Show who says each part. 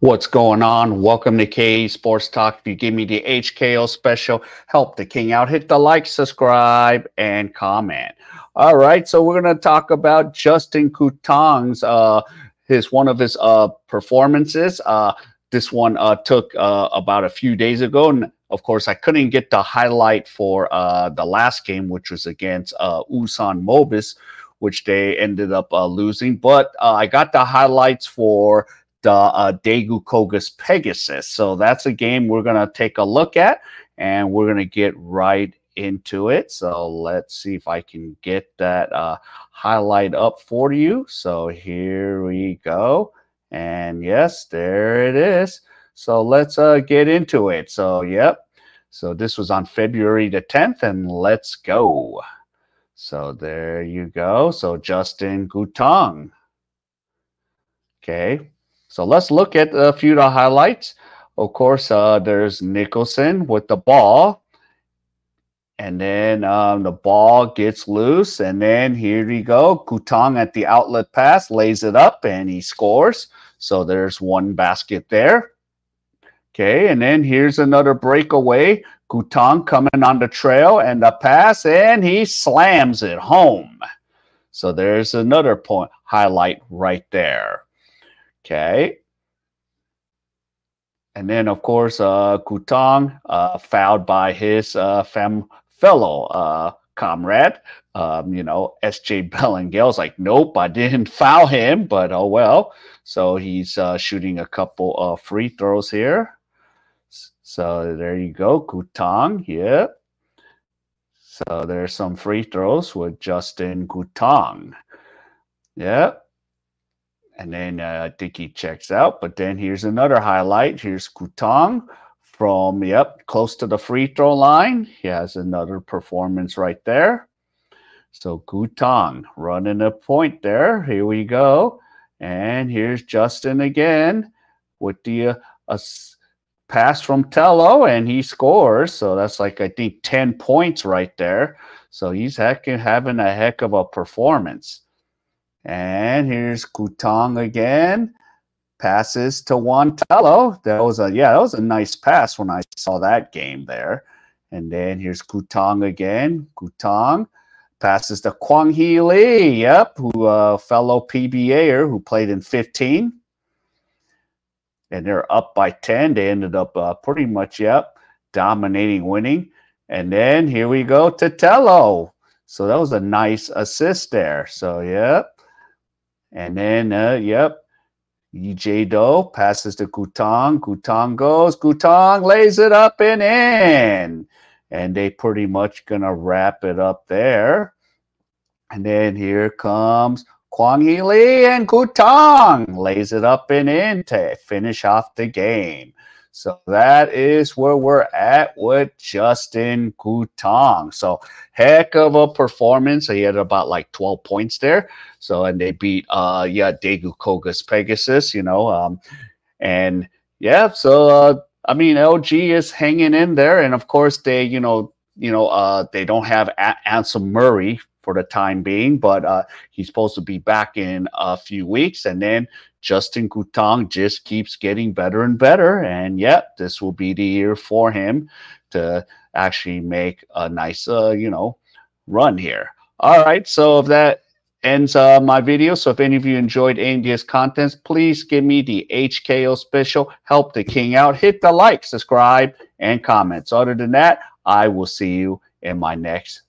Speaker 1: What's going on? Welcome to KE Sports Talk. If you give me the HKO special, help the king out. Hit the like, subscribe, and comment. All right, so we're going to talk about Justin Gutang's uh, his one of his uh, performances. Uh, this one uh, took uh, about a few days ago, and of course, I couldn't get the highlight for uh, the last game, which was against uh, Ulsan Mobis, which they ended up uh, losing. But uh, I got the highlights for the uh, Daegu Pegasus. So that's a game we're going to take a look at, and we're going to get right into it. So let's see if I can get that uh, highlight up for you. So here we go. And yes, there it is. So let's uh, get into it. So, yep. So this was on February the 10th, and let's go. So there you go. So Justin Gutang. Okay. So let's look at a few of the highlights. Of course, uh, there's Nicholson with the ball. And then um, the ball gets loose. And then here we go. Gutang at the outlet pass lays it up and he scores. So there's one basket there. Okay. And then here's another breakaway. Gutang coming on the trail and the pass, and he slams it home. So there's another point highlight right there. Okay. And then, of course, uh, Gutang uh, fouled by his uh, fam fellow uh, comrade. Um, you know, SJ Belangel's like, nope, I didn't foul him, but oh well. So he's uh, shooting a couple of free throws here. So there you go, Gutang. Yeah. So there's some free throws with Justin Gutang. Yeah. And then uh, I think he checks out. But then here's another highlight. Here's Gutang from, yep, close to the free throw line. He has another performance right there. So Gutang running a point there. Here we go. And here's Justin again with the uh, a pass from Tello, and he scores. So that's like, I think, 10 points right there. So he's heck, having a heck of a performance. And here's Gutang again. Passes to Wantello. That was a yeah, that was a nice pass when I saw that game there. And then here's Gutang again. Gutang passes to Kwang Hee Lee. Yep, who uh, fellow PBAer who played in 15 and they're up by 10. They ended up uh, pretty much, yep, dominating, winning. And then here we go to Tello. So that was a nice assist there. So, yep. And then, uh, yep, EJ Do passes to Gutang. Gutang goes. Gutang lays it up and in. And they pretty much going to wrap it up there. And then here comes Kwang Hee Lee and Gutang lays it up and in to finish off the game. So that is where we're at with Justin Gutang. So heck of a performance. He had about like 12 points there. So and they beat uh yeah, Daegu Kogas Pegasus, you know. Um and yeah, so uh I mean LG is hanging in there. And of course they, you know, you know, uh they don't have a- Asem Marei for the time being, but uh, he's supposed to be back in a few weeks. And then Justin Gutang just keeps getting better and better. And yep, this will be the year for him to actually make a nice, uh, you know, run here. All right. So if that ends uh, my video. So if any of you enjoyed any contents, please give me the HKO special. Help the king out. Hit the like, subscribe, and comments. Other than that, I will see you in my next